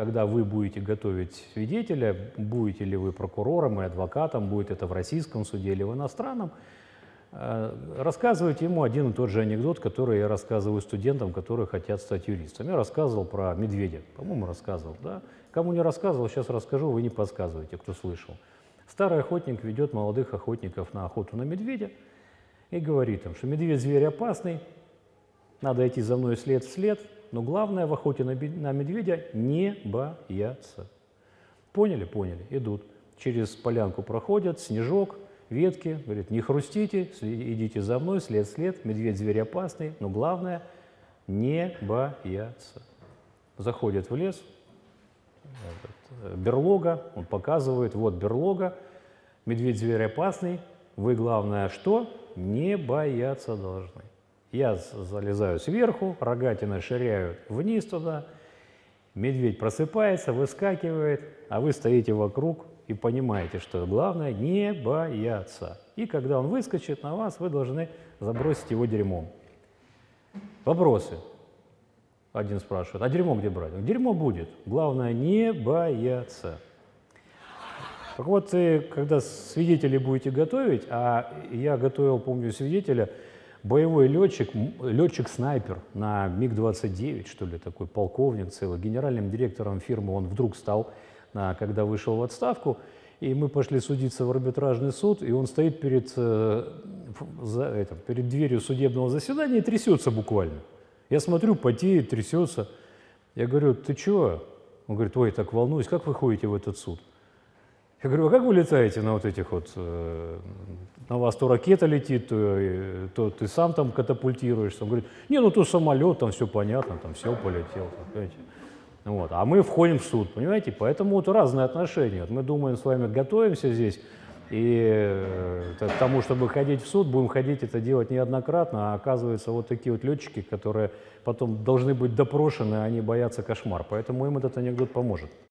когда вы будете готовить свидетеля, будете ли вы прокурором и адвокатом, будет это в российском суде или в иностранном, э, рассказывайте ему один и тот же анекдот, который я рассказываю студентам, которые хотят стать юристами. Я рассказывал про медведя, по-моему, рассказывал. Да? Кому не рассказывал, сейчас расскажу, вы не подсказываете, кто слышал. Старый охотник ведет молодых охотников на охоту на медведя и говорит им, что медведь зверь опасный, надо идти за мной след в след, но главное в охоте на медведя не бояться. Поняли? Поняли. Идут. Через полянку проходят, снежок, ветки. Говорит, не хрустите, идите за мной, след след. Медведь зверь опасный, но главное не бояться. Заходят в лес, э, берлога, он показывает, вот берлога, медведь зверь опасный, вы главное что? Не бояться должны. Я залезаю сверху, рогатины ширяют вниз туда, медведь просыпается, выскакивает, а вы стоите вокруг и понимаете, что главное не бояться. И когда он выскочит на вас, вы должны забросить его дерьмом. Вопросы. Один спрашивает, а дерьмо где брать? Дерьмо будет. Главное не бояться. Так вот, когда свидетелей будете готовить, а я готовил, помню, свидетеля, боевой летчик, летчик-снайпер на МиГ-29, что ли, такой полковник целый, генеральным директором фирмы он вдруг стал, когда вышел в отставку, и мы пошли судиться в арбитражный суд, и он стоит перед, э, за, это, перед дверью судебного заседания и трясется буквально. Я смотрю, потеет, трясется. Я говорю, ты чего? Он говорит, ой, так волнуюсь, как вы ходите в этот суд? Я говорю, а как вы летаете на вот этих вот, э, на вас то ракета летит, то, э, то ты сам там катапультируешься. Он говорит, не, ну то самолет, там все понятно, там все полетел. Понимаете? Вот. А мы входим в суд, понимаете? Поэтому вот разные отношения. Вот мы думаем, с вами готовимся здесь, и э, к тому, чтобы ходить в суд, будем ходить это делать неоднократно, а оказывается вот такие вот летчики, которые потом должны быть допрошены, они боятся кошмар. Поэтому им этот анекдот поможет.